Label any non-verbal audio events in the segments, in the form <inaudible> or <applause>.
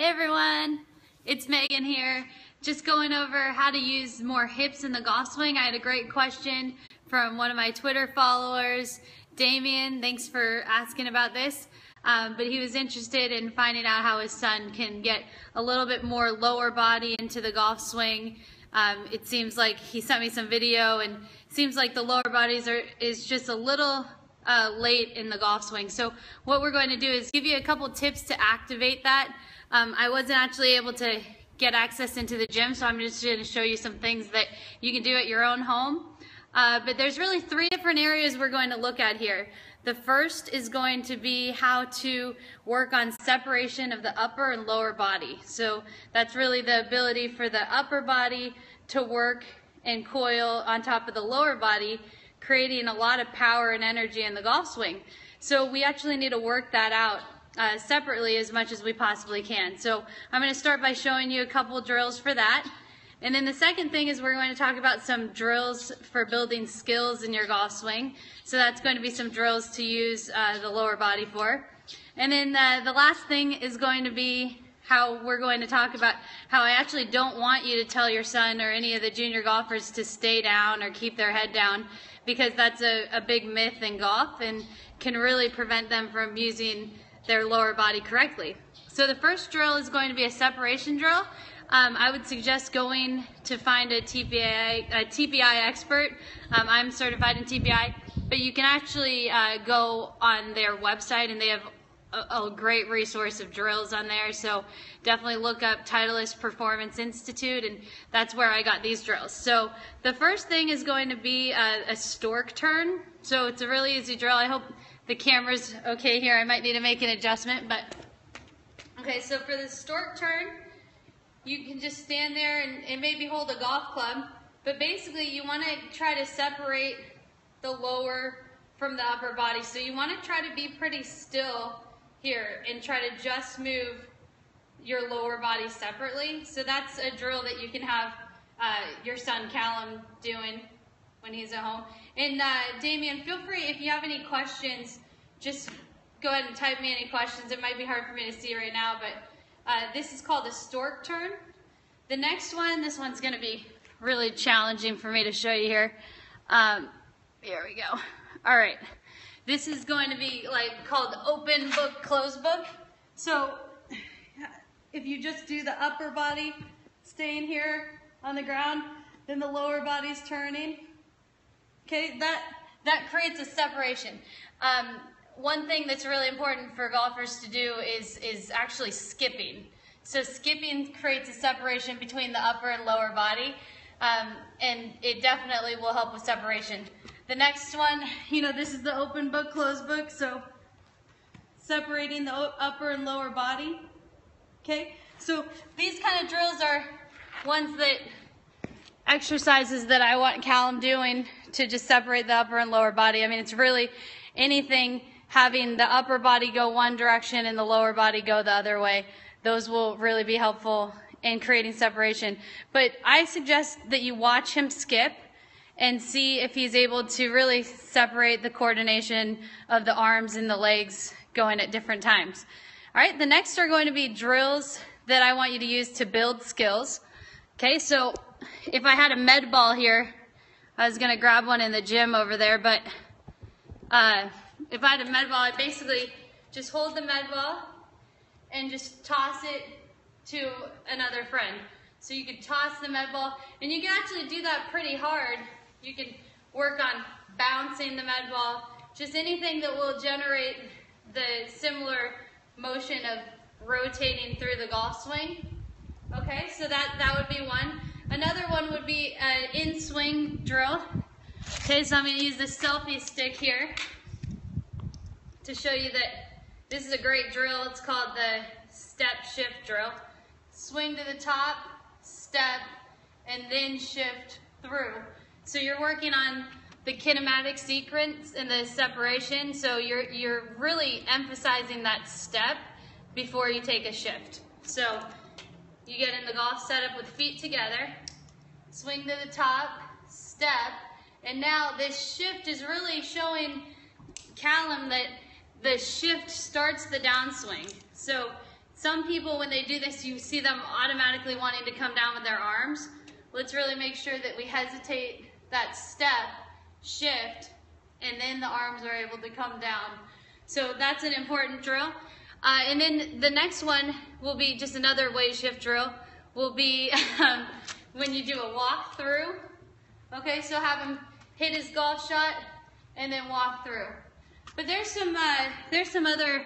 Hey everyone, it's Megan here. Just going over how to use more hips in the golf swing. I had a great question from one of my Twitter followers, Damien. Thanks for asking about this. Um, but he was interested in finding out how his son can get a little bit more lower body into the golf swing. Um, it seems like he sent me some video and seems like the lower bodies are is just a little uh, late in the golf swing. So what we're going to do is give you a couple tips to activate that. Um, I wasn't actually able to get access into the gym, so I'm just going to show you some things that you can do at your own home. Uh, but there's really three different areas we're going to look at here. The first is going to be how to work on separation of the upper and lower body. So that's really the ability for the upper body to work and coil on top of the lower body, creating a lot of power and energy in the golf swing. So we actually need to work that out uh, separately as much as we possibly can. So I'm going to start by showing you a couple drills for that. And then the second thing is we're going to talk about some drills for building skills in your golf swing. So that's going to be some drills to use uh, the lower body for. And then uh, the last thing is going to be how we're going to talk about how I actually don't want you to tell your son or any of the junior golfers to stay down or keep their head down because that's a, a big myth in golf and can really prevent them from using their lower body correctly. So the first drill is going to be a separation drill. Um, I would suggest going to find a TPI, a TPI expert. Um, I'm certified in TPI, but you can actually uh, go on their website and they have a, a, great resource of drills on there. So definitely look up Titleist Performance Institute, and that's where I got these drills. So the first thing is going to be a, a stork turn. So it's a really easy drill. I hope the camera's okay here. I might need to make an adjustment, but okay, so for the stork turn, you can just stand there and, and maybe hold a golf club, but basically you want to try to separate the lower from the upper body. So you want to try to be pretty still here and try to just move your lower body separately. So that's a drill that you can have uh, your son Calum doing when he's at home. And uh, Damien, feel free if you have any questions, just go ahead and type me any questions. It might be hard for me to see right now, but uh, this is called a stork turn. The next one, this one's going to be really challenging for me to show you here. Um, here we go. All right. This is going to be like called open book, close book. So if you just do the upper body staying here on the ground, then the lower body's turning. Okay, that, that creates a separation. Um, one thing that's really important for golfers to do is, is actually skipping. So skipping creates a separation between the upper and lower body, um, and it definitely will help with separation. The next one, you know, this is the open book, closed book, so separating the upper and lower body. Okay, so these kind of drills are ones that exercises that I want Calum doing to just separate the upper and lower body. I mean, it's really anything having the upper body go one direction and the lower body go the other way. Those will really be helpful in creating separation. But I suggest that you watch him skip and see if he's able to really separate the coordination of the arms and the legs going at different times. All right, the next are going to be drills that I want you to use to build skills. Okay, so if I had a med ball here, I was going to grab one in the gym over there, but uh, if I had a med ball, I basically just hold the med ball and just toss it to another friend. So you could toss the med ball, and you can actually do that pretty hard. You can work on bouncing the med ball, just anything that will generate the similar motion of rotating through the golf swing. Okay, so that, that would be one. Another one would be an in-swing drill. Okay, so I'm to use the selfie stick here to show you that this is a great drill. It's called the step shift drill. Swing to the top, step, and then shift through. So you're working on the kinematic sequence and the separation. So you're, you're really emphasizing that step before you take a shift. So you get in the golf setup with feet together, swing to the top, step, and now this shift is really showing Calum that the shift starts the downswing. So some people, when they do this, you see them automatically wanting to come down with their arms. Let's really make sure that we hesitate that step, shift, and then the arms are able to come down. So that's an important drill. Uh, and then the next one will be just another weight shift drill, will be <laughs> um, when you do a walk through. Okay, so have him hit his golf shot and then walk through. But there's some, uh, there's some other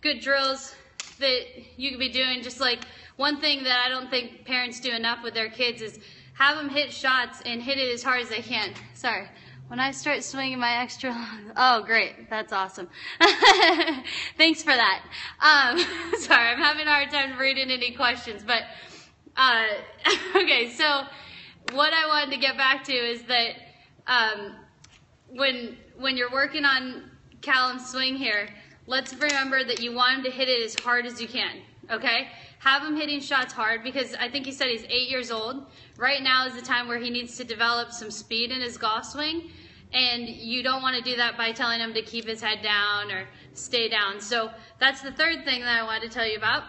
good drills that you could be doing. Just like one thing that I don't think parents do enough with their kids is have them hit shots and hit it as hard as they can. Sorry. When I start swinging my extra long, <laughs> oh great, that's awesome. <laughs> Thanks for that. Um, <laughs> sorry, I'm having a hard time reading any questions, but uh, okay. So what I wanted to get back to is that um, when when you're working on Calum's swing here, let's remember that you want him to hit it as hard as you can. Okay, have him hitting shots hard because I think he said he's eight years old. Right now is the time where he needs to develop some speed in his golf swing. And you don't want to do that by telling him to keep his head down or stay down. So that's the third thing that I wanted to tell you about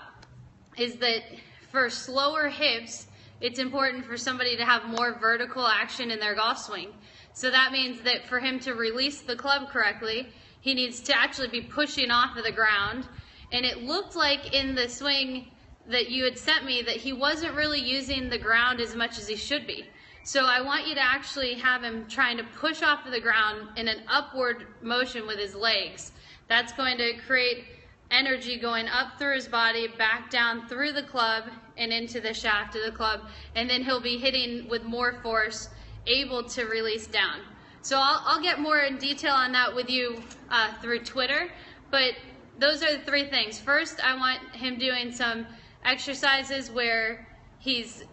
is that for slower hips, it's important for somebody to have more vertical action in their golf swing. So that means that for him to release the club correctly, he needs to actually be pushing off of the ground. And it looked like in the swing that you had sent me that he wasn't really using the ground as much as he should be. So I want you to actually have him trying to push off of the ground in an upward motion with his legs. That's going to create energy going up through his body, back down through the club and into the shaft of the club. And then he'll be hitting with more force, able to release down. So I'll, I'll get more in detail on that with you uh, through Twitter. But those are the three things. First, I want him doing some exercises where he's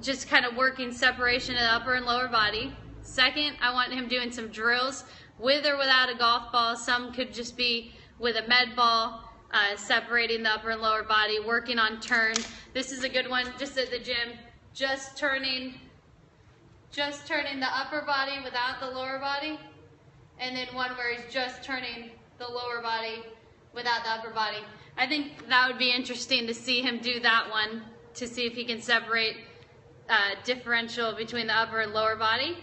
just kind of working separation of the upper and lower body. Second, I want him doing some drills with or without a golf ball. Some could just be with a med ball, uh, separating the upper and lower body, working on turn. This is a good one just at the gym, just turning, just turning the upper body without the lower body. And then one where he's just turning the lower body without the upper body. I think that would be interesting to see him do that one to see if he can separate uh, differential between the upper and lower body.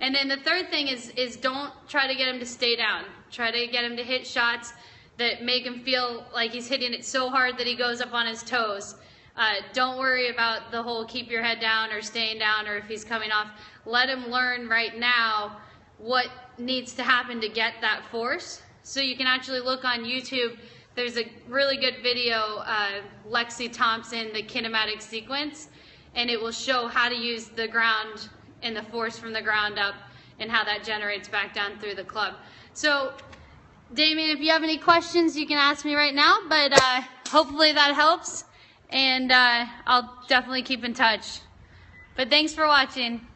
And then the third thing is, is don't try to get him to stay down. Try to get him to hit shots that make him feel like he's hitting it so hard that he goes up on his toes. Uh, don't worry about the whole keep your head down or staying down or if he's coming off. Let him learn right now what needs to happen to get that force. So you can actually look on YouTube there's a really good video, uh, Lexi Thompson, the kinematic sequence, and it will show how to use the ground and the force from the ground up and how that generates back down through the club. So, Damien, if you have any questions, you can ask me right now, but uh, hopefully that helps, and uh, I'll definitely keep in touch. But thanks for watching.